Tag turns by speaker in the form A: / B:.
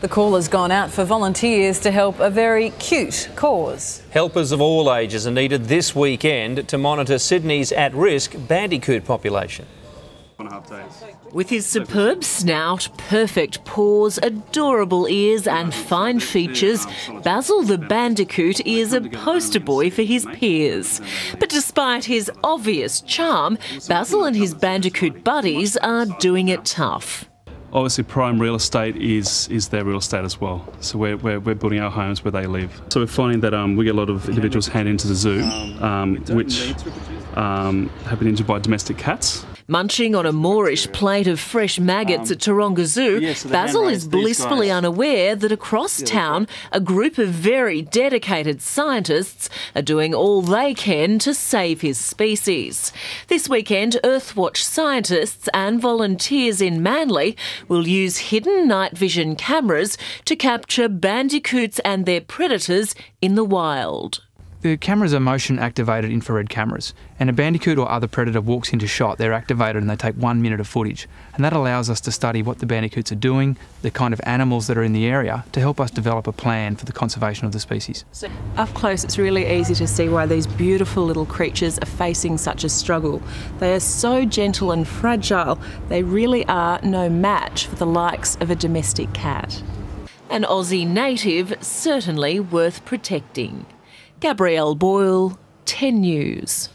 A: The call has gone out for volunteers to help a very cute cause.
B: Helpers of all ages are needed this weekend to monitor Sydney's at risk bandicoot population.
C: With his superb snout, perfect paws, adorable ears, and fine features, Basil the Bandicoot is a poster boy for his peers. But despite his obvious charm, Basil and his bandicoot buddies are doing it tough
D: obviously prime real estate is is their real estate as well. So we're, we're, we're building our homes where they live. So we're finding that um, we get a lot of individuals handed into the zoo, um, which um, have been injured by domestic cats.
C: Munching on a moreish plate of fresh maggots um, at Taronga Zoo, yeah, so Basil is blissfully unaware that across yeah, town, a group of very dedicated scientists are doing all they can to save his species. This weekend, Earthwatch scientists and volunteers in Manly will use hidden night vision cameras to capture bandicoots and their predators in the wild.
E: The cameras are motion activated infrared cameras, and a bandicoot or other predator walks into shot, they're activated and they take one minute of footage. And that allows us to study what the bandicoots are doing, the kind of animals that are in the area, to help us develop a plan for the conservation of the species.
F: So up close, it's really easy to see why these beautiful little creatures are facing such a struggle. They are so gentle and fragile, they really are no match for the likes of a domestic cat.
C: An Aussie native certainly worth protecting. Gabrielle Boyle, 10 News.